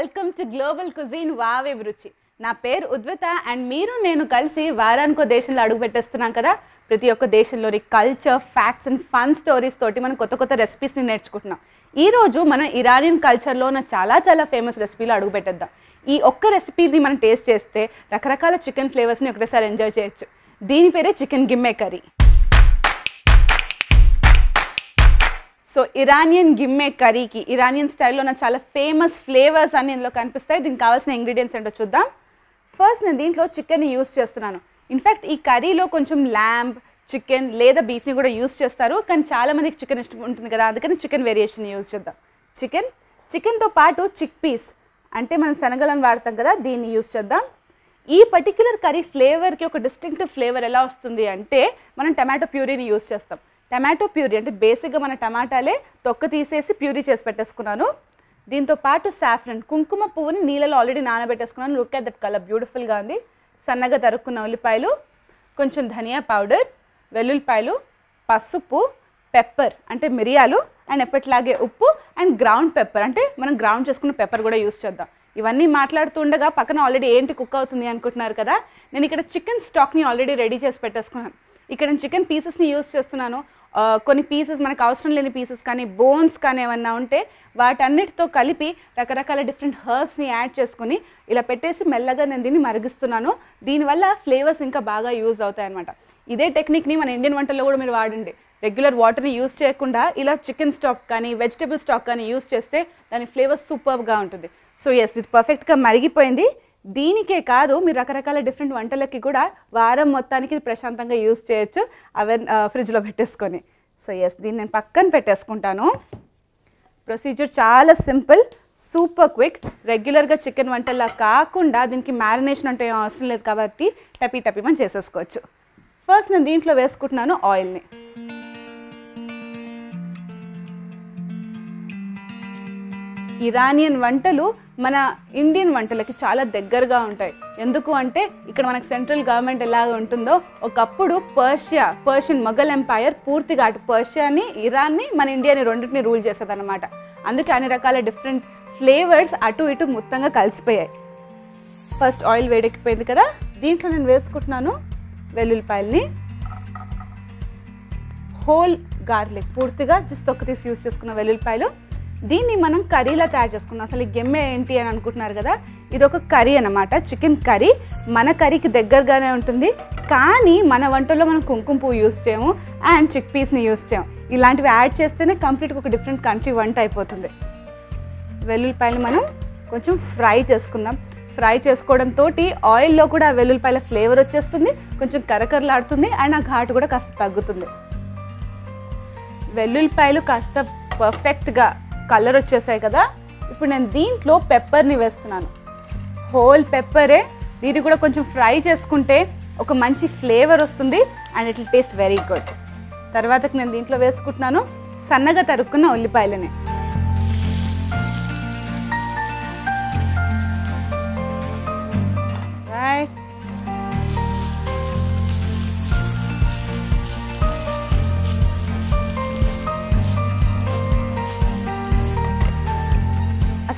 Welcome to global cuisine వావే రుచి నా పేరు ఉద్విత అండ్ మీరు నేను కలిసి వారానికో దేశంలో అడుగు పెట్టేస్తున్నాం కదా. ప్రతి ఒక్క దేశంలోని culture facts and fun stories తోటి మనం కొత్త కొత్త రెసిపీస్ని నేర్చుకుంటున్నాం. ఈరోజు మనం ఇరానియన్ కల్చర్లో ఉన్న చాలా చాలా ఫేమస్ రెసిపీలు అడుగు పెట్టేద్దాం. ఈ ఒక్క రెసిపీని మనం టేస్ట్ చేస్తే రకరకాల చికెన్ ఫ్లేవర్స్ని ఒకటేసారి ఎంజాయ్ చేయొచ్చు. దీని పేరే chicken gheimeh curry. So Iranian gheimeh కర్రీకి ఇరానియన్ స్టైల్లో నాకు చాలా ఫేమస్ ఫ్లేవర్స్ అన్ని ఇందులో కనిపిస్తాయి. దీనికి కావాల్సిన ఇంగ్రీడియంట్స్ ఏంటో చూద్దాం. ఫస్ట్ నేను దీంట్లో చికెన్ యూస్ చేస్తున్నాను. ఇన్ఫ్యాక్ట్ ఈ కర్రీలో కొంచెం ల్యాంబ్ చికెన్ లేదా బీఫ్ని కూడా యూస్ చేస్తారు. కానీ చాలామందికి చికెన్ ఇష్టం ఉంటుంది కదా అందుకని చికెన్ వేరియేషన్ యూజ్ చేద్దాం. చికెన్ చికెన్తో పాటు చిక్ పీస్ అంటే మనం శనగలను వాడతాం కదా దీన్ని యూస్ చేద్దాం. ఈ పర్టిక్యులర్ కర్రీ ఫ్లేవర్కి ఒక డిస్టింక్టివ్ ఫ్లేవర్ ఎలా వస్తుంది అంటే మనం టమాటో ప్యూరీని యూస్ చేస్తాం. టమాటో ప్యూరీ అంటే బేసిక్గా మన టమాటాలే తొక్క తీసేసి ప్యూరీ చేసి పెట్టేసుకున్నాను. దీంతో పాటు సాఫ్రన్ కుంకుమ పువ్వుని నీళ్ళలో ఆల్రెడీ నానబెట్టేసుకున్నాను. లుక్ అట్ దట్ కలర్ బ్యూటిఫుల్గా ఉంది. సన్నగా తరుక్కున్న ఉల్లిపాయలు కొంచెం ధనియా పౌడర్ వెల్లుల్లిపాయలు పసుపు పెప్పర్ అంటే మిరియాలు అండ్ ఎప్పటిలాగే ఉప్పు అండ్ గ్రౌండ్ పెప్పర్ అంటే మనం గ్రౌండ్ చేసుకున్న పెప్పర్ కూడా యూస్ చేద్దాం. ఇవన్నీ మాట్లాడుతుండగా పక్కన ఆల్రెడీ ఏంటి కుక్ అవుతుంది అనుకుంటున్నారు కదా నేను ఇక్కడ చికెన్ స్టాక్ని ఆల్రెడీ రెడీ చేసి పెట్టేసుకున్నాను. ఇక్కడ చికెన్ పీసెస్ని యూస్ చేస్తున్నాను. కొన్ని పీసెస్ మనకు అవసరం లేని పీసెస్ కానీ బోన్స్ కానీ ఏమన్నా ఉంటే వాటన్నిటితో కలిపి రకరకాల డిఫరెంట్ హర్బ్స్ని యాడ్ చేసుకుని ఇలా పెట్టేసి మెల్లగా నేను దీన్ని మరిగిస్తున్నాను. దీనివల్ల ఫ్లేవర్స్ ఇంకా బాగా యూజ్ అవుతాయి అనమాట ఇదే టెక్నిక్ని మన ఇండియన్ వంటల్లో కూడా మీరు వాడండి. రెగ్యులర్ వాటర్ని యూజ్ చేయకుండా ఇలా చికెన్ స్టాక్ కానీ వెజిటబుల్ స్టాక్ కానీ యూజ్ చేస్తే దాని ఫ్లేవర్ సూపర్గా ఉంటుంది. సో ఎస్ ఇది పర్ఫెక్ట్గా మరిగిపోయింది. దీనికే కాదు మీరు రకరకాల డిఫరెంట్ వంటలకి కూడా వారం మొత్తానికి ప్రశాంతంగా యూస్ చేయొచ్చు అవెన్ ఫ్రిడ్జ్లో పెట్టేసుకొని. సో ఎస్ దీన్ని నేను పక్కన పెట్టేసుకుంటాను. ప్రొసీజర్ చాలా సింపుల్ సూపర్ క్విక్ రెగ్యులర్గా చికెన్ వంటల్లా కాకుండా దీనికి మ్యారినేషన్ అంటే ఏం అవసరం లేదు కాబట్టి టపీ టపీ మనం చేసేసుకోవచ్చు. ఫస్ట్ నేను దీంట్లో వేసుకుంటున్నాను ఆయిల్ని ఇరానియన్ వంటలు మన ఇండియన్ వంటలకి చాలా దగ్గరగా ఉంటాయి. ఎందుకు అంటే ఇక్కడ మనకు సెంట్రల్ గవర్నమెంట్ ఎలాగ ఉంటుందో ఒకప్పుడు పర్షియా పర్షియన్ మొఘల్ ఎంపైర్ పూర్తిగా అటు పర్షియాని ఇరాన్ని మన ఇండియాని రెండింటిని రూల్ చేసేదన్నమాట. అందుకే అన్ని రకాల డిఫరెంట్ ఫ్లేవర్స్ అటు ఇటు మొత్తంగా కలిసిపోయాయి. ఫస్ట్ ఆయిల్ వేడెక్కిపోయింది కదా దీంట్లో నేను వేసుకుంటున్నాను వెల్లుల్లిపాయల్ని. హోల్ గార్లిక్ పూర్తిగా జస్ట్ ఒక తీసి యూస్ చేసుకున్న వెల్లుల్లిపాయలు. దీన్ని మనం కర్రీలా తయారు చేసుకున్నాం అసలు ఈ గెమ్మె ఏంటి అని అనుకుంటున్నారు కదా? ఇది ఒక కర్రీ అనమాట చికెన్ కర్రీ. మన కర్రీకి దగ్గరగానే ఉంటుంది. కానీ మన వంటల్లో మనం కుంకుమ పువ్వు యూస్ చేయము. అండ్ చిక్ పీస్ని యూస్ చేయము. ఇలాంటివి యాడ్ చేస్తేనే కంప్లీట్గా ఒక డిఫరెంట్ కంట్రీ వంట అయిపోతుంది. వెల్లుల్లిపాయలు మనం కొంచెం ఫ్రై చేసుకుందాం. ఫ్రై చేసుకోవడంతో ఆయిల్లో కూడా వెల్లుల్లిపాయల ఫ్లేవర్ వచ్చేస్తుంది. కొంచెం కరకరలాడుతుంది. అండ్ ఆ ఘాటు కూడా కాస్త తగ్గుతుంది. వెల్లుల్లిపాయలు కాస్త పర్ఫెక్ట్గా కలర్ వచ్చేసాయి కదా. ఇప్పుడు నేను దీంట్లో పెప్పర్ని వేస్తున్నాను. హోల్ పెప్పరే. దీన్ని కూడా కొంచెం ఫ్రై చేసుకుంటే ఒక మంచి ఫ్లేవర్ వస్తుంది and it taste very good. తర్వాతకి నేను దీంట్లో వేసుకుంటున్నాను సన్నగా తరుక్కున్న ఉల్లిపాయలని. రైట్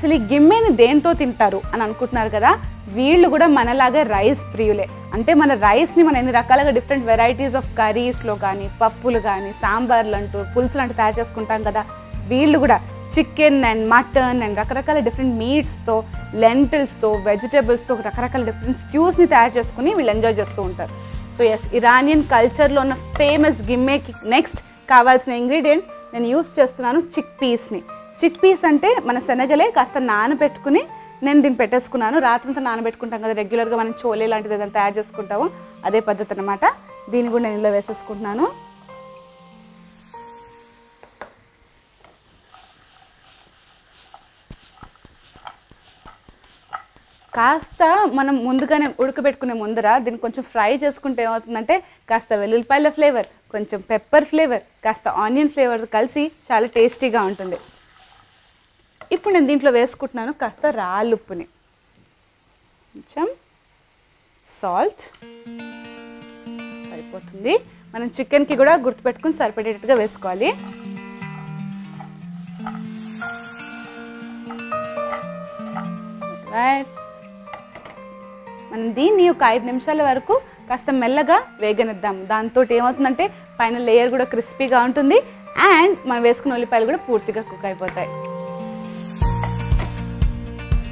అసలు ఈ గిమ్మెని దేంతో తింటారు అని అనుకుంటున్నారు కదా వీళ్ళు కూడా మనలాగా రైస్ ప్రియులే. అంటే మన రైస్ని మనం ఎన్ని రకాలుగా డిఫరెంట్ వెరైటీస్ ఆఫ్ కర్రీస్లో కానీ పప్పులు కానీ సాంబార్లు అంటూ పులుసులు అంటూ తయారు చేసుకుంటాం కదా వీళ్ళు కూడా చికెన్ అండ్ మటన్ అండ్ రకరకాల డిఫరెంట్ మీట్స్తో లెంటిల్స్తో వెజిటేబుల్స్తో రకరకాల డిఫరెంట్ స్ట్యూస్ని తయారు చేసుకుని వీళ్ళు ఎంజాయ్ చేస్తూ ఉంటారు. సో ఎస్ ఇరానియన్ కల్చర్లో ఉన్న ఫేమస్ గిమ్మేకి నెక్స్ట్ కావాల్సిన ఇంగ్రీడియంట్ నేను యూస్ చేస్తున్నాను చిక్ పీస్ని చిక్ పీస్ అంటే మన శనగలే కాస్త నానబెట్టుకుని నేను దీన్ని పెట్టేసుకున్నాను. రాత్రంతా నానబెట్టుకుంటాం కదా రెగ్యులర్గా మనం చోలే లాంటిది ఏదైనా తయారు చేసుకుంటామో అదే పద్ధతి అనమాట దీన్ని కూడా నేను ఇలా వేసేసుకుంటున్నాను. కాస్త మనం ముందుగానే ఉడకబెట్టుకునే ముందర దీన్ని కొంచెం ఫ్రై చేసుకుంటే ఏమవుతుందంటే కాస్త వెల్లుల్లిపాయల ఫ్లేవర్ కొంచెం పెప్పర్ ఫ్లేవర్ కాస్త ఆనియన్ ఫ్లేవర్ కలిసి చాలా టేస్టీగా ఉంటుంది. ఇప్పుడు నేను దీంట్లో వేసుకుంటున్నాను కాస్త రాళ్ళుప్పుని కొంచెం సాల్ట్ సరిపోతుంది. మనం చికెన్కి కూడా గుర్తుపెట్టుకుని సరిపడేటట్టుగా వేసుకోవాలి. రైట్ మనం దీన్ని ఒక ఐదు నిమిషాల వరకు కాస్త మెల్లగా వేగనిద్దాం. దాంతో ఏమవుతుందంటే పైన లేయర్ కూడా క్రిస్పీగా ఉంటుంది. అండ్ మనం వేసుకున్న ఉల్లిపాయలు కూడా పూర్తిగా కుక్ అయిపోతాయి.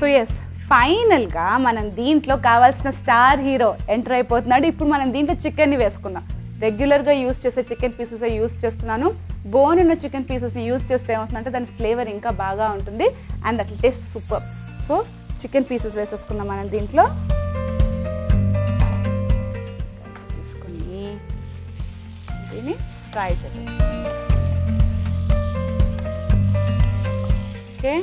సో ఎస్ ఫైనల్గా మనం దీంట్లో కావాల్సిన స్టార్ హీరో ఎంటర్ అయిపోతున్నాడు. ఇప్పుడు మనం దీంట్లో చికెన్ని వేసుకుందాం. రెగ్యులర్గా యూస్ చేసే చికెన్ పీసెస్ యూస్ చేస్తున్నాను. బోన్ ఉన్న చికెన్ పీసెస్ని యూస్ చేస్తే ఏమవుతుందంటే దాని ఫ్లేవర్ ఇంకా బాగా ఉంటుంది. అండ్ అట్లా taste super so chicken pieces వేసేసుకుందాం మనం దీంట్లో. తీసుకుని దీన్ని ఫ్రై చేసేస్తాం ఓకే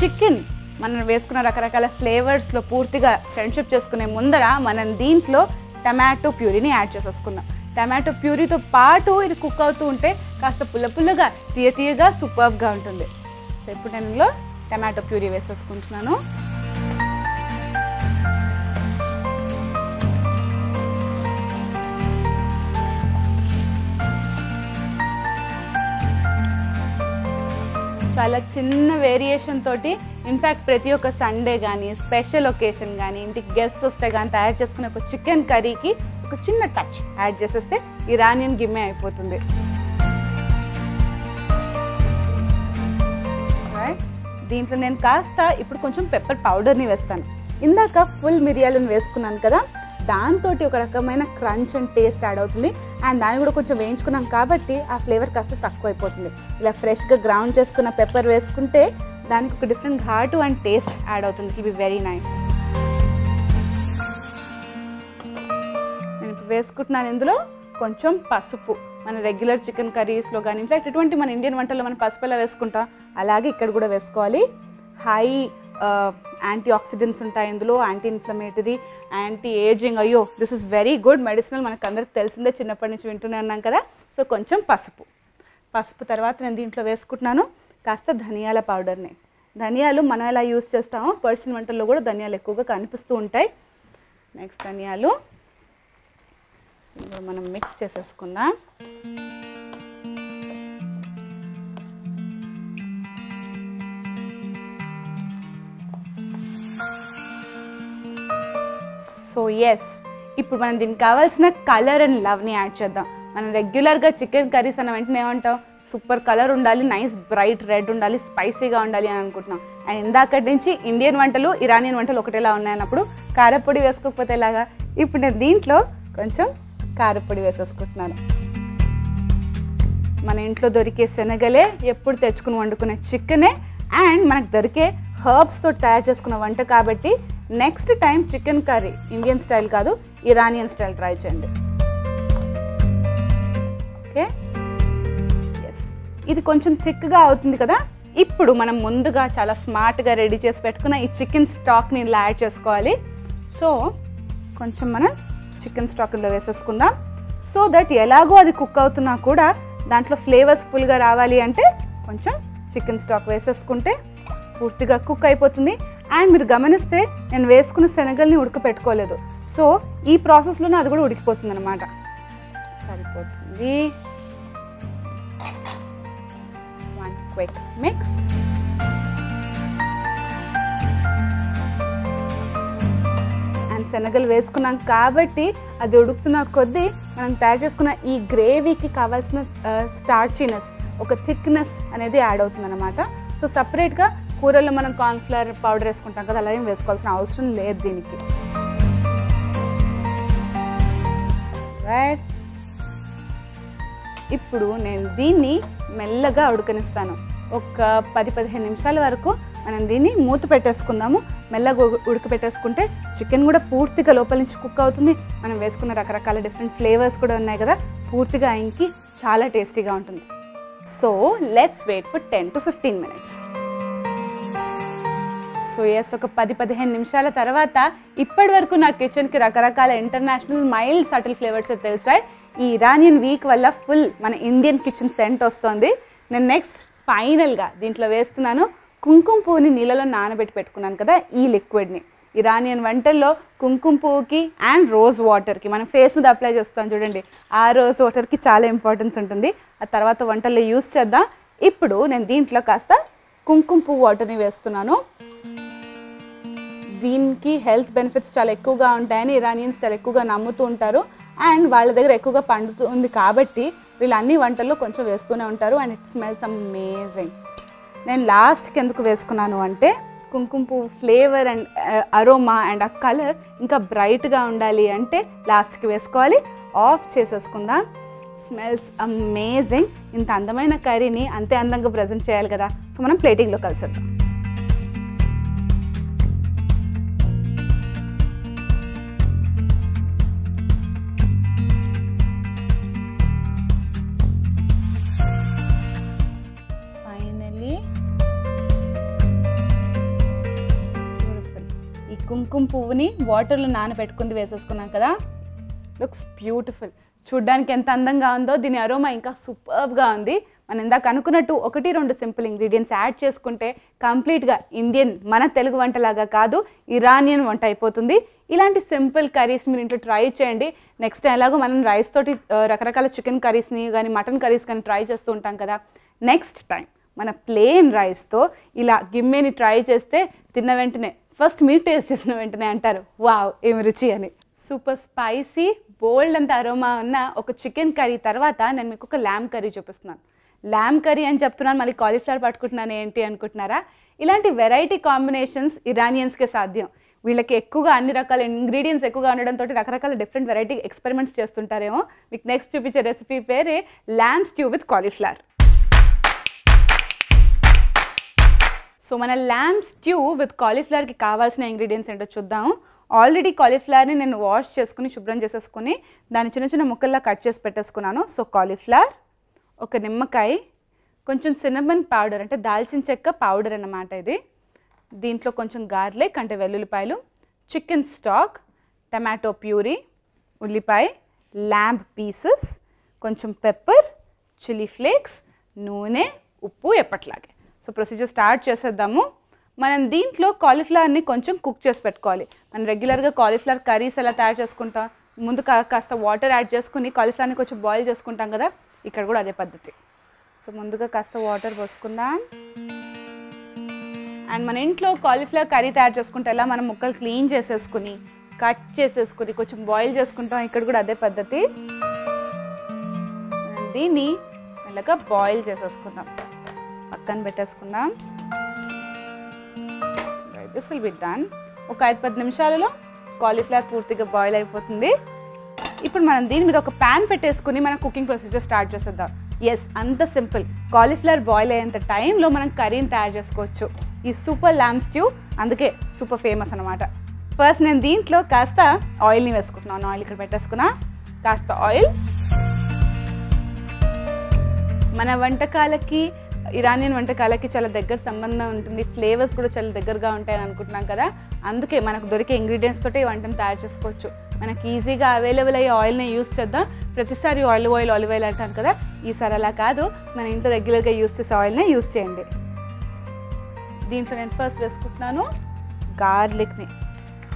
చికెన్. మనం వేసుకున్న రకరకాల ఫ్లేవర్స్లో పూర్తిగా ఫ్రెండ్షిప్ చేసుకునే ముందర మనం దీంట్లో టమాటో ప్యూరీని యాడ్ చేసేసుకుందాం. టమాటో ప్యూరీతో పాటు ఇది కుక్ అవుతూ ఉంటే కాస్త పుల్ల పుల్లగా తీయ తీయగా సూపర్గా ఉంటుంది. సో ఇప్పుడు నేను టమాటో ప్యూరీ వేసేసుకుంటున్నాను. చాలా చిన్న వేరియేషన్ తోటి ఇన్ఫ్యాక్ట్ ప్రతి ఒక్క సండే కానీ స్పెషల్ ఒకేషన్ కానీ ఇంటికి గెస్ట్ వస్తే కానీ తయారు చేసుకునే ఒక చికెన్ కర్రీకి ఒక చిన్న టచ్ యాడ్ చేసేస్తే ఇరానియన్ గిమ్మే అయిపోతుంది. దీంట్లో నేను కాస్త ఇప్పుడు కొంచెం పెప్పర్ పౌడర్ని వేస్తాను. ఇందాక ఫుల్ మిరియాలను వేసుకున్నాను కదా దాంతో ఒక రకమైన క్రంచ్ అండ్ టేస్ట్ యాడ్ అవుతుంది. అండ్ దాన్ని కూడా కొంచెం వేయించుకున్నాం కాబట్టి ఆ ఫ్లేవర్ కాస్త తక్కువ అయిపోతుంది ఇలా ఫ్రెష్గా గ్రౌండ్ చేసుకున్న పెప్పర్ వేసుకుంటే దానికి ఒక డిఫరెంట్ ఘాటు అండ్ టేస్ట్ యాడ్ అవుతుంది. It be very nice. నేను వేసుకుంటున్నాను ఇందులో కొంచెం పసుపు. మన రెగ్యులర్ చికెన్ కర్రీస్లో కానీ ఇన్ఫాక్ట్ ఎటువంటి మన ఇండియన్ వంటల్లో మనం పసుపు ఎలా వేసుకుంటాం అలాగే ఇక్కడ కూడా వేసుకోవాలి. హై యాంటీ ఆక్సిడెంట్స్ ఉంటాయి ఇందులో యాంటీ ఇన్ఫ్లమేటరీ యాంటీ ఏజింగ్ అయ్యో this is very good medicinal మనకు అందరికి తెలిసిందే చిన్నప్పటి నుంచి వింటూనే ఉన్నాం కదా. సో కొంచెం పసుపు. పసుపు తర్వాత నేను దీంట్లో వేసుకుంటున్నాను. కాస్త ధనియాల పౌడర్ని. ధనియాలు మనం ఎలా యూస్ చేస్తామో పర్షియన్ వంటల్లో కూడా ధనియాలు ఎక్కువగా కనిపిస్తూ ఉంటాయి. నెక్స్ట్ ధనియాలు. ఇప్పుడు మనం మిక్స్ చేసేసుకుందాం. సో ఎస్ ఇప్పుడు మనం దీనికి కావాల్సిన కలర్ అండ్ లవ్ని యాడ్ చేద్దాం. మనం రెగ్యులర్గా చికెన్ కర్రీస్ అన్న వెంటనే ఏమంటాం? సూపర్ కలర్ ఉండాలి నైస్ బ్రైట్ రెడ్ ఉండాలి స్పైసీగా ఉండాలి అని అనుకుంటున్నాం. అండ్ ఇందాకటి నుంచి ఇండియన్ వంటలు ఇరానియన్ వంటలు ఒకటేలా ఉన్నాయన్నప్పుడు కారపొడి వేసుకోకపోతే ఎలాగా? ఇప్పుడు నేను దీంట్లో కొంచెం కారపొడి వేసేసుకుంటున్నాను. మన ఇంట్లో దొరికే శనగలే ఎప్పుడు తెచ్చుకుని వండుకునే చికెనే అండ్ మనకు దొరికే హర్బ్స్ తోటి తయారు చేసుకున్న వంట కాబట్టి next time chicken curry Indian style కాదు ఇరానియన్ స్టైల్ ట్రై చేయండి. ఓకే ఎస్ ఇది కొంచెం థిక్గా అవుతుంది కదా? ఇప్పుడు మనం ముందుగా చాలా స్మార్ట్గా రెడీ చేసి పెట్టుకున్న ఈ చికెన్ స్టాక్ని ఇలా యాడ్ చేసుకోవాలి. సో కొంచెం మనం చికెన్ స్టాక్ వేసేసుకుందాం. సో దట్ ఎలాగో అది కుక్ అవుతున్నా కూడా దాంట్లో ఫ్లేవర్స్ ఫుల్గా రావాలి అంటే కొంచెం చికెన్ స్టాక్ వేసేసుకుంటే పూర్తిగా కుక్ అయిపోతుంది. అండ్ మీరు గమనిస్తే నేను వేసుకున్న శనగల్ని ఉడకపెట్టుకోలేదు. సో ఈ ప్రాసెస్లోనే అది కూడా ఉడికిపోతుంది అనమాట సరిపోతుంది. వన్ క్విక్ మిక్స్ అండ్ శనగలు వేసుకున్నాం కాబట్టి అది ఉడుకుతున్న కొద్దీ మనం తయారు చేసుకున్న ఈ గ్రేవీకి కావాల్సిన స్టార్చీనెస్ ఒక థిక్నెస్ అనేది యాడ్ అవుతుంది అనమాట సో సపరేట్గా కూరల్లో మనం కార్న్ఫ్లవర్ పౌడర్ వేసుకుంటాం కదా అలా ఏం వేసుకోవాల్సిన అవసరం లేదు దీనికి. రైట్ ఇప్పుడు నేను దీన్ని మెల్లగా ఉడకనిస్తాను. ఒక పది పదిహేను నిమిషాల వరకు మనం దీన్ని మూత పెట్టేసుకుందాము. మెల్లగా ఉడకపెట్టేసుకుంటే చికెన్ కూడా పూర్తిగా లోపల నుంచి కుక్ అవుతుంది. మనం వేసుకున్న రకరకాల డిఫరెంట్ ఫ్లేవర్స్ కూడా ఉన్నాయి కదా పూర్తిగా ఇంకి చాలా టేస్టీగా ఉంటుంది. So let's wait for ten to fifteen minutes so yes ఒక పది పదిహేను నిమిషాల తర్వాత ఇప్పటి వరకు నా కిచెన్కి రకరకాల ఇంటర్నేషనల్ మైల్డ్ సటిల్ ఫ్లేవర్స్ తెలిసాయి ఈ ఇరానియన్ వీక్ వల్ల ఫుల్ మన ఇండియన్ కిచెన్ సెంట్ వస్తుంది. నేను నెక్స్ట్ ఫైనల్గా దీంట్లో వేస్తున్నాను. కుంకుమ పువ్వుని నీళ్ళలో నానబెట్టి పెట్టుకున్నాను కదా ఈ లిక్విడ్ని. ఇరానియన్ వంటల్లో కుంకుమ పువ్వుకి అండ్ రోజ్ వాటర్కి మనం ఫేస్ మీద అప్లై చేస్తాం చూడండి. ఆ రోజ్ వాటర్కి చాలా ఇంపార్టెన్స్ ఉంటుంది. ఆ తర్వాత వంటల్లో యూస్ చేద్దాం. ఇప్పుడు నేను దీంట్లో కాస్త కుంకుమ పువ్వు వాటర్ని వేస్తున్నాను. దీనికి హెల్త్ బెనిఫిట్స్ చాలా ఎక్కువగా ఉంటాయని ఇరానియన్స్ చాలా ఎక్కువగా నమ్ముతూ ఉంటారు. అండ్ వాళ్ళ దగ్గర ఎక్కువగా పండుతుంది కాబట్టి వీళ్ళు అన్ని వంటల్లో కొంచెం వేస్తూనే ఉంటారు. And it smells amazing. నేను లాస్ట్కి ఎందుకు వేసుకున్నాను అంటే కుంకుమ పువ్వు ఫ్లేవర్ అండ్ అరోమా అండ్ ఆ కలర్ ఇంకా బ్రైట్గా ఉండాలి అంటే లాస్ట్కి వేసుకోవాలి. ఆఫ్ చేసేసుకుందాం. Smells amazing. ఇంత అందమైన కర్రీని అంతే అందంగా ప్రజెంట్ చేయాలి కదా. సో మనం ప్లేటింగ్లో కలిసేద్దాం. కుంకుమ పువ్వుని వాటర్లో నానబెట్టుకుంది వేసేసుకున్నాం కదా. లుక్స్ బ్యూటిఫుల్ చూడ్డానికి ఎంత అందంగా ఉందో దీని అరోమా ఇంకా సూపర్బ్గా ఉంది. మనం ఇందాక అనుకున్నట్టు ఒకటి రెండు సింపుల్ ఇంగ్రీడియంట్స్ యాడ్ చేసుకుంటే కంప్లీట్గా ఇండియన్ మన తెలుగు వంటలాగా కాదు ఇరానియన్ వంట అయిపోతుంది. ఇలాంటి సింపుల్ కర్రీస్ మీరు ఇంట్లో ట్రై చేయండి. నెక్స్ట్ ఎలాగో మనం రైస్ తోటి రకరకాల చికెన్ కర్రీస్ని కానీ మటన్ కర్రీస్ కానీ ట్రై చేస్తూ ఉంటాం కదా. నెక్స్ట్ టైం మన ప్లేన్ రైస్తో ఇలా గిమ్మేని ట్రై చేస్తే తిన్న వెంటనే ఫస్ట్ మీరు టేస్ట్ చేసిన వెంటనే అంటారు వావ్ ఏమి రుచి అని. సూపర్ స్పైసీ బోల్డ్ అంత అరోమా ఉన్న ఒక చికెన్ కర్రీ తర్వాత నేను మీకు ఒక ల్యామ్ కర్రీ చూపిస్తున్నాను. ల్యామ్ కర్రీ అని చెప్తున్నాను మళ్ళీ కాలీఫ్లవర్ పట్టుకుంటున్నాను ఏంటి అనుకుంటున్నారా? ఇలాంటి వెరైటీ కాంబినేషన్స్ ఇరానియన్స్కే సాధ్యం. వీళ్ళకి ఎక్కువగా అన్ని రకాల ఇంగ్రీడియంట్స్ ఎక్కువగా ఉండడంతో రకరకాల డిఫరెంట్ వెరైటీ ఎక్స్పెరిమెంట్స్ చేస్తుంటారేమో. మీకు నెక్స్ట్ చూపించే రెసిపీ పేరే lamb stew with cauliflower. So మన ల్యామ్ స్ట్యూ విత్ కాలీఫ్లవర్కి కావాల్సిన ఇంగ్రీడియంట్స్ ఏంటో చూద్దాం. ఆల్రెడీ కాలీఫ్లవర్ని నేను వాష్ చేసుకుని శుభ్రం చేసేసుకుని దాన్ని చిన్న చిన్న ముక్కల్లా కట్ చేసి పెట్టేసుకున్నాను. సో కాలీఫ్లవర్ ఒక నిమ్మకాయ కొంచెం సినమన్ పౌడర్ అంటే దాల్చిన చెక్క పౌడర్ అన్నమాట ఇది. దీంట్లో కొంచెం గార్లిక్ అంటే వెల్లుల్లిపాయలు చికెన్ స్టాక్ టమాటో ప్యూరీ ఉల్లిపాయ ల్యాంబ్ పీసెస్ కొంచెం పెప్పర్ చిల్లీ ఫ్లేక్స్ నూనె ఉప్పు ఎప్పట్లాగే. సో ప్రొసీజర్ స్టార్ట్ చేసేద్దాము. మనం దీంట్లో కాలీఫ్లవర్ని కొంచెం కుక్ చేసి పెట్టుకోవాలి. మనం రెగ్యులర్గా కాలీఫ్లవర్ కర్రీస్ ఎలా తయారు చేసుకుంటాం? ముందు కాస్త వాటర్ యాడ్ చేసుకుని కాలీఫ్లవర్ని కొంచెం బాయిల్ చేసుకుంటాం కదా? ఇక్కడ కూడా అదే పద్ధతి. సో ముందుగా కాస్త వాటర్ పోసుకుందాం. అండ్ మన ఇంట్లో కాలీఫ్లవర్ కర్రీ తయారు చేసుకుంటే ఎలా? మనం ముక్కలు క్లీన్ చేసేసుకుని కట్ చేసేసుకుని కొంచెం బాయిల్ చేసుకుంటాం. ఇక్కడ కూడా అదే పద్ధతి. దీన్ని మెల్లగా బాయిల్ చేసేసుకుందాం. పక్కన పెట్టేసుకుందాం. దిస్ విల్ బి డన్ ఒక ఐదు పది నిమిషాలలో కాలీఫ్లవర్ పూర్తిగా బాయిల్ అయిపోతుంది. ఇప్పుడు మనం దీని మీద ఒక ప్యాన్ పెట్టేసుకుని మనం కుకింగ్ ప్రొసీజర్ స్టార్ట్ చేసేద్దాం. ఎస్ అంత సింపుల్ కాలీఫ్లవర్ బాయిల్ అయ్యేంత టైంలో మనం కర్రీని తయారు చేసుకోవచ్చు. ఈ సూపర్ ల్యామ్ స్ట్యూ అందుకే సూపర్ ఫేమస్ అనమాట ఫస్ట్ నేను దీంట్లో కాస్త ఆయిల్ని వేసుకుంటున్నాను ఆయిల్ ఇక్కడ పెట్టేసుకున్నా. కాస్త ఆయిల్ మన వంటకాలకి ఇరానియన్ వంటకాలకి చాలా దగ్గర సంబంధం ఉంటుంది. ఫ్లేవర్స్ కూడా చాలా దగ్గరగా ఉంటాయని అనుకుంటున్నాం కదా. అందుకే మనకు దొరికే ఇంగ్రీడియంట్స్ తోటి ఈ వంటను తయారు చేసుకోవచ్చు. మనకి ఈజీగా అవైలబుల్ అయ్యే ఆయిల్ని యూస్ చేద్దాం. ప్రతిసారి ఆలివ్ ఆయిల్ ఆలివ్ ఆయిల్ అంటాం కదా. ఈసారి అలా కాదు. మన ఇంట్లో రెగ్యులర్గా యూస్ చేసే ఆయిల్ని యూస్ చేయండి. దీంట్లో నేను ఫస్ట్ వేసుకుంటున్నాను. గార్లిక్ని.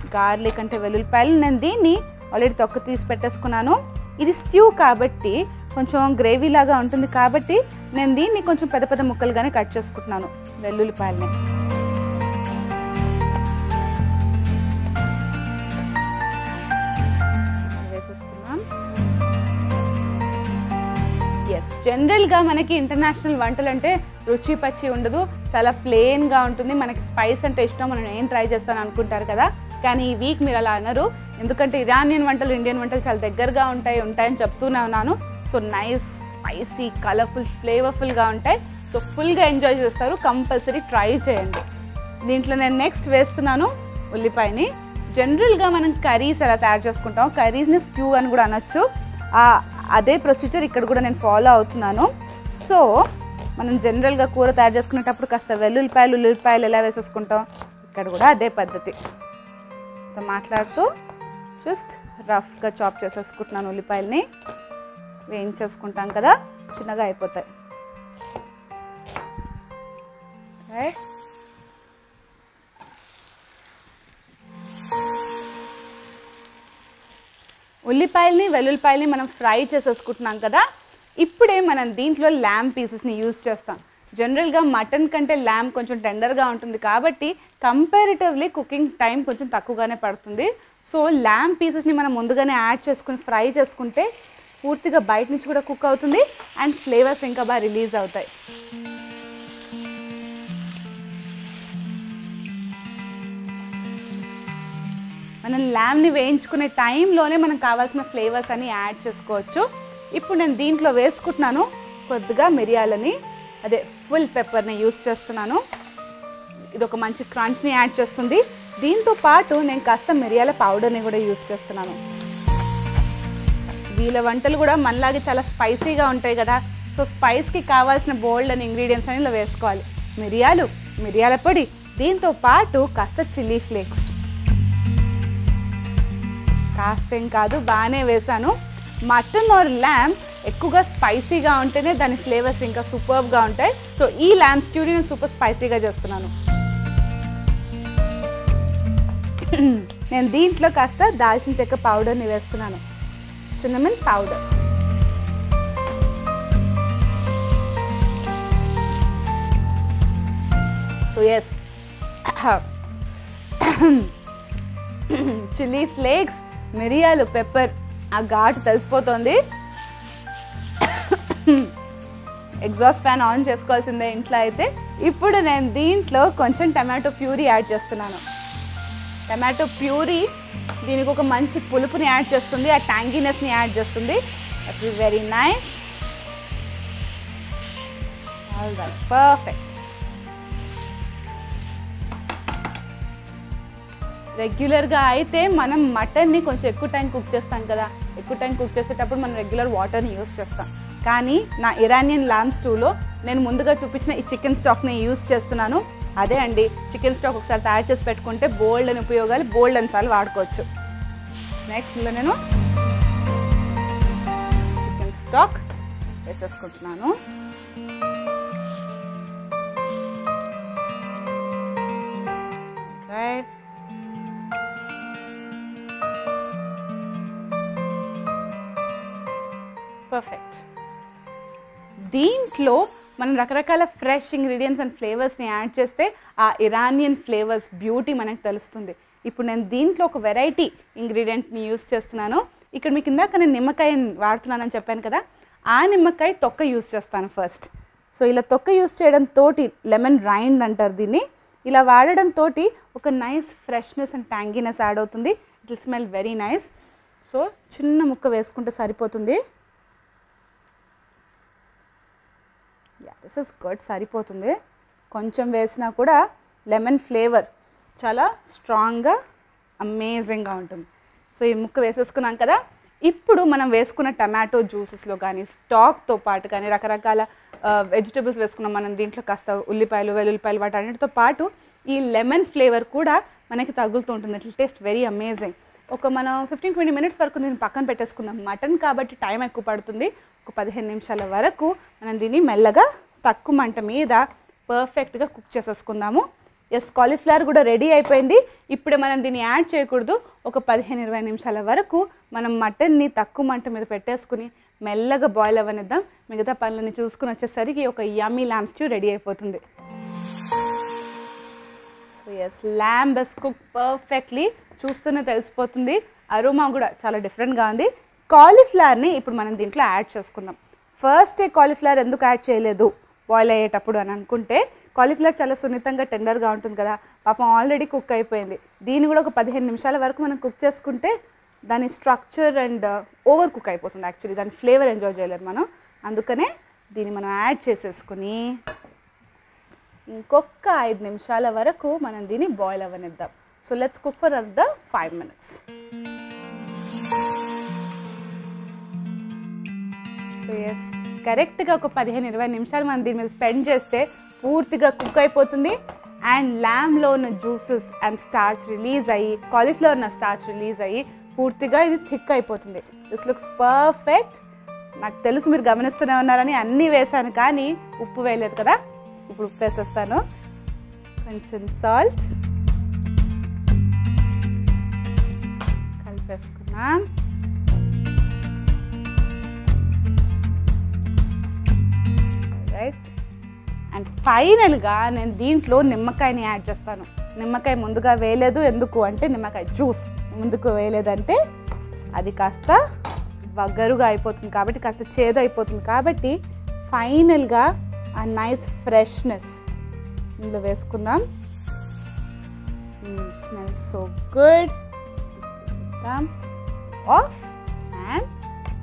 గార్లిక్ అంటే వెల్లుల్లిపాయలు. నేను దీన్ని ఆల్రెడీ తొక్క తీసి పెట్టేసుకున్నాను. ఇది స్ట్యూ కాబట్టి కొంచెం గ్రేవీ లాగా ఉంటుంది కాబట్టి నేను దీన్ని కొంచెం పెద్ద పెద్ద ముక్కలుగానే కట్ చేసుకుంటున్నాను వెల్లుల్లిపాయలని. వేసేసుకున్నాం ఎస్ జనరల్గా మనకి ఇంటర్నేషనల్ వంటలు అంటే రుచి పచ్చి ఉండదు చాలా ప్లెయిన్గా ఉంటుంది. మనకి స్పైస్ అంటే ఇష్టం మనం ఏం ట్రై చేస్తాను అనుకుంటారు కదా? కానీ ఈ వీక్ మీరు అలా అనరు. ఎందుకంటే ఇరానియన్ వంటలు ఇండియన్ వంటలు చాలా దగ్గరగా ఉంటాయి ఉంటాయని చెప్తూనే ఉన్నాను. సో నైస్ స్పైసీ కలర్ఫుల్ ఫ్లేవర్ఫుల్గా ఉంటాయి. సో ఫుల్గా ఎంజాయ్ చేస్తారు. కంపల్సరీ ట్రై చేయండి. దీంట్లో నేను నెక్స్ట్ వేస్తున్నాను ఉల్లిపాయని. జనరల్గా మనం కర్రీస్ ఎలా తయారు చేసుకుంటాం కర్రీస్ని స్ట్యూ అని కూడా అనొచ్చు. అదే ప్రొసీజర్ ఇక్కడ కూడా నేను ఫాలో అవుతున్నాను. సో మనం జనరల్గా కూర తయారు చేసుకునేటప్పుడు కాస్త వెల్లుల్లిపాయలు ఉల్లిపాయలు ఎలా వేసేసుకుంటాం ఇక్కడ కూడా అదే పద్ధతి. మాట్లాడుతూ జస్ట్ రఫ్గా చాప్ చేసేసుకుంటున్నాను ఉల్లిపాయలని. వేయించేసుకుంటాం కదా చిన్నగా అయిపోతాయి. రైట్ ఉల్లిపాయల్ని వెల్లుల్లిపాయల్ని మనం ఫ్రై చేసేసుకుంటున్నాం కదా ఇప్పుడే మనం దీంట్లో ల్యామ్ పీసెస్ని యూజ్ చేస్తాం. జనరల్గా మటన్ కంటే ల్యామ్ కొంచెం టెండర్గా ఉంటుంది కాబట్టి కంపారిటివ్లీ కుకింగ్ టైం కొంచెం తక్కువగానే పడుతుంది. సో ల్యామ్ పీసెస్ని మనం ముందుగానే యాడ్ చేసుకుని ఫ్రై చేసుకుంటే పూర్తిగా బయట నుంచి కూడా కుక్ అవుతుంది అండ్ ఫ్లేవర్స్ ఇంకా బాగా రిలీజ్ అవుతాయి. మనం ల్యామ్ని వేయించుకునే టైంలోనే మనకు కావాల్సిన ఫ్లేవర్స్ అని యాడ్ చేసుకోవచ్చు. ఇప్పుడు నేను దీంట్లో వేసుకుంటున్నాను కొద్దిగా మిరియాలని అదే ఫుల్ పెప్పర్ని యూస్ చేస్తున్నాను. ఇది ఒక మంచి క్రంచ్ని యాడ్ చేస్తుంది. దీంతో పాటు నేను కాస్త మిరియాల పౌడర్ని కూడా యూస్ చేస్తున్నాను. వీళ్ళ వంటలు కూడా మనలాగే చాలా స్పైసీగా ఉంటాయి కదా. సో స్పైస్కి కావాల్సిన బోల్డ్ అని ఇంగ్రీడియంట్స్ అని ఇలా వేసుకోవాలి. మిరియాలు మిరియాల పొడి దీంతో పాటు కాస్త చిల్లీ ఫ్లేక్స్. కాస్త ఏం కాదు బాగానే వేశాను మటన్ ఆర్ ల్యామ్ ఎక్కువగా స్పైసీగా ఉంటేనే దాని ఫ్లేవర్స్ ఇంకా సూపర్గా ఉంటాయి. సో ఈ ల్యామ్ స్ట్యూని నేను సూపర్ స్పైసీగా చేస్తున్నాను. నేను దీంట్లో కాస్త దాల్చిన చెక్క పౌడర్ని వేస్తున్నాను. Cinnamon powder so yes chilli flakes మిరియాలు పెప్పర్ ఆ ఘాటు తెలిసిపోతుంది. ఎగ్జాస్ట్ ఫ్యాన్ ఆన్ చేసుకోవాల్సిందే ఇంట్లో అయితే. ఇప్పుడు నేను దీంట్లో కొంచెం టమాటో ప్యూరీ యాడ్ చేస్తున్నాను. టమాటో ప్యూరీ దీనికి ఒక మంచి పులుపుని యాడ్ చేస్తుంది ఆ ట్యాంగీనెస్ని యాడ్ చేస్తుంది. That is very nice all right perfect రెగ్యులర్గా అయితే మనం మటన్ని కొంచెం ఎక్కువ టైం కుక్ చేస్తాం కదా. ఎక్కువ టైం కుక్ చేసేటప్పుడు మనం రెగ్యులర్ వాటర్ని యూస్ చేస్తాం. కానీ నా ఇరానియన్ ల్యామ్ స్టూలో నేను ముందుగా చూపించిన ఈ చికెన్ స్టాక్ని యూస్ చేస్తున్నాను. అదే అండి చికెన్ స్టాక్ ఒకసారి తయారు చేసి పెట్టుకుంటే బోల్డ్ అని ఉపయోగాలు బోల్డ్ అని సార్లు వాడుకోవచ్చు. నెక్స్ట్ ఇందులో నేను చికెన్ స్టాక్ వేసేసుకుంటున్నాను. రైట్ పర్ఫెక్ట్ దీంట్లో మనం రకరకాల ఫ్రెష్ ఇంగ్రీడియంట్స్ అండ్ ఫ్లేవర్స్ని యాడ్ చేస్తే ఆ ఇరానియన్ ఫ్లేవర్స్ బ్యూటీ మనకు తెలుస్తుంది. ఇప్పుడు నేను దీంట్లో ఒక వెరైటీ ఇంగ్రీడియంట్ని యూస్ చేస్తున్నాను. ఇక్కడ మీకు ఇందాక నేను నిమ్మకాయ వాడుతున్నానని చెప్పాను కదా ఆ నిమ్మకాయ తొక్క యూస్ చేస్తాను ఫస్ట్ సో ఇలా తొక్క యూస్ చేయడం తోటి లెమన్ రైండ్ అంటారు దీన్ని. ఇలా వాడడం తోటి ఒక nice freshness and tanginess add అవుతుంది. It will smell very nice so చిన్న ముక్క వేసుకుంటే సరిపోతుంది. యా దిస్ ఇస్ గుడ్ సరిపోతుంది. కొంచెం వేసినా కూడా లెమన్ ఫ్లేవర్ చాలా స్ట్రాంగ్గా అమేజింగ్గా ఉంటుంది. సో ఈ ముక్క వేసేసుకున్నాం కదా? ఇప్పుడు మనం వేసుకున్న టమాటో జ్యూసెస్లో కానీ స్టాక్తో పాటు కానీ రకరకాల వెజిటబుల్స్ వేసుకున్నాం మనం దీంట్లో కాస్త ఉల్లిపాయలు వెల్లుల్లిపాయలు వాటి అన్నింటితో పాటు ఈ లెమన్ ఫ్లేవర్ కూడా మనకి తగులుతూ ఉంటుంది. ఇట్ టేస్ట్ వెరీ అమేజింగ్ ఒక మనం ఫిఫ్టీన్ ట్వంటీ మినిట్స్ వరకు దీన్ని పక్కన పెట్టేసుకుందాం మటన్ కాబట్టి టైం ఎక్కువ పడుతుంది. ఒక పదిహేను నిమిషాల వరకు మనం దీన్ని మెల్లగా తక్కువ మంట మీద పర్ఫెక్ట్గా కుక్ చేసేసుకుందాము. ఎస్ కాలీఫ్లవర్ కూడా రెడీ అయిపోయింది. ఇప్పుడు మనం దీన్ని యాడ్ చేయకూడదు. ఒక పదిహేను ఇరవై నిమిషాల వరకు మనం మటన్ని తక్కువ మంట మీద పెట్టేసుకుని మెల్లగా బాయిల్ అవ్వనిద్దాం. మిగతా పనులని చూసుకుని వచ్చేసరికి ఒక యమ్మీ ల్యాంబ్ స్ట్యూ రెడీ అయిపోతుంది. So yes lamb is cook perfectly చూస్తూనే తెలిసిపోతుంది. అరోమా కూడా చాలా డిఫరెంట్గా ఉంది. కాలీఫ్లవర్ని ఇప్పుడు మనం దీంట్లో యాడ్ చేసుకుందాం. ఫస్ట్ ఏ కాలీఫ్లవర్ ఎందుకు యాడ్ చేయలేదు? బాయిల్ అయ్యేటప్పుడు అని అనుకుంటే కాలీఫ్లవర్ చాలా సున్నితంగా టెండర్గా ఉంటుంది కదా. పాపం ఆల్రెడీ కుక్ అయిపోయింది. దీన్ని కూడా ఒక పదిహేను నిమిషాల వరకు మనం కుక్ చేసుకుంటే దాని స్ట్రక్చర్ అండ్ ఓవర్ కుక్ అయిపోతుంది యాక్చువల్లీ దాని ఫ్లేవర్ ఎంజాయ్ చేయలేరు మనం. అందుకనే దీన్ని మనం యాడ్ చేసేసుకుని ఇంకొక ఐదు నిమిషాల వరకు మనం దీన్ని boil అవ్వనిద్దాం. So let's cook for the five minutes so yes కరెక్ట్గా ఒక పదిహేను ఇరవై నిమిషాలు మనం దీని మీద స్పెండ్ చేస్తే పూర్తిగా కుక్ అయిపోతుంది. అండ్ ల్యామ్లో ఉన్న జ్యూసెస్ అండ్ స్టార్చ్ రిలీజ్ అయ్యి కాలీఫ్లవర్ ఉన్న స్టార్చ్ రిలీజ్ అయ్యి పూర్తిగా ఇది థిక్ అయిపోతుంది. దిస్ లుక్స్ పర్ఫెక్ట్ నాకు తెలుసు మీరు గమనిస్తూనే ఉన్నారని అన్నీ వేశాను కానీ ఉప్పు వేయలేదు కదా? ఇప్పుడు ఉప్పు వేసేస్తాను. కొంచెం సాల్ట్ కలిపేసుకున్నాను అండ్ ఫైనల్గా నేను దీంట్లో నిమ్మకాయని యాడ్ చేస్తాను. నిమ్మకాయ ముందుగా వేయలేదు. ఎందుకు అంటే నిమ్మకాయ జ్యూస్ ముందుకు వేయలేదంటే అది కాస్త వగ్గరుగా అయిపోతుంది కాబట్టి కాస్త చేదు అయిపోతుంది కాబట్టి ఫైనల్గా ఆ నైస్ ఫ్రెష్నెస్ ఇందులో వేసుకుందాం. Smell so good off and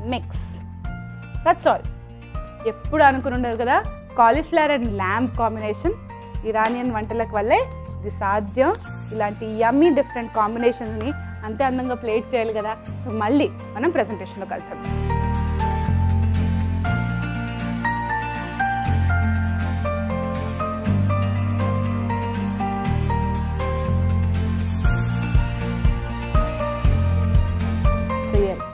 mix that's all ఎప్పుడు అనుకుని ఉండదు కదా? Cauliflower and lamb combination Iranian వంటలకు వల్లే ఇది సాధ్యం. ఇలాంటి యమ్మీ డిఫరెంట్ కాంబినేషన్స్ని అంతే అందంగా ప్లేట్ చేయాలి కదా. సో మళ్ళీ మనం ప్రజెంటేషన్లో కలిసాం yes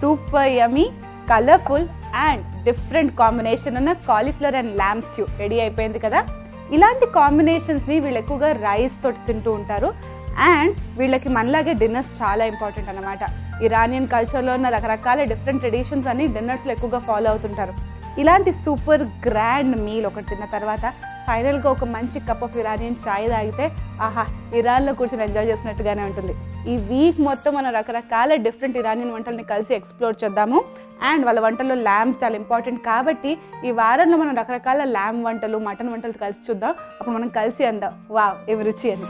super yummy colourful and different combination ఉన్న cauliflower and lamb stew ready అయిపోయింది కదా. ఇలాంటి కాంబినేషన్స్ని వీళ్ళు ఎక్కువగా రైస్ తోటి తింటూ ఉంటారు. అండ్ వీళ్ళకి మనలాగే డిన్నర్స్ చాలా ఇంపార్టెంట్ అనమాట ఇరానియన్ కల్చర్లో ఉన్న రకరకాల డిఫరెంట్ ట్రెడిషన్స్ అన్ని డిన్నర్స్లో ఎక్కువగా ఫాలో అవుతుంటారు. ఇలాంటి సూపర్ గ్రాండ్ మీల్ ఒకటి తిన్న తర్వాత ఫైనల్గా ఒక మంచి కప్ ఆఫ్ ఇరానియన్ చాయ్ తాగితే ఆహా ఇరాన్లో కూర్చొని ఎంజాయ్ చేసినట్టుగానే ఉంటుంది. ఈ వీక్ మొత్తం మనం రకరకాల డిఫరెంట్ ఇరానియన్ వంటల్ని కలిసి ఎక్స్ప్లోర్ చేద్దాము. అండ్ వాళ్ళ వంటల్లో ల్యాంబ్ చాలా ఇంపార్టెంట్ కాబట్టి ఈ వారంలో మనం రకరకాల ల్యాంబ్ వంటలు మటన్ వంటలు కలిసి చూద్దాం. అప్పుడు మనం కలిసి అందాం. వా ఏమి రుచి అని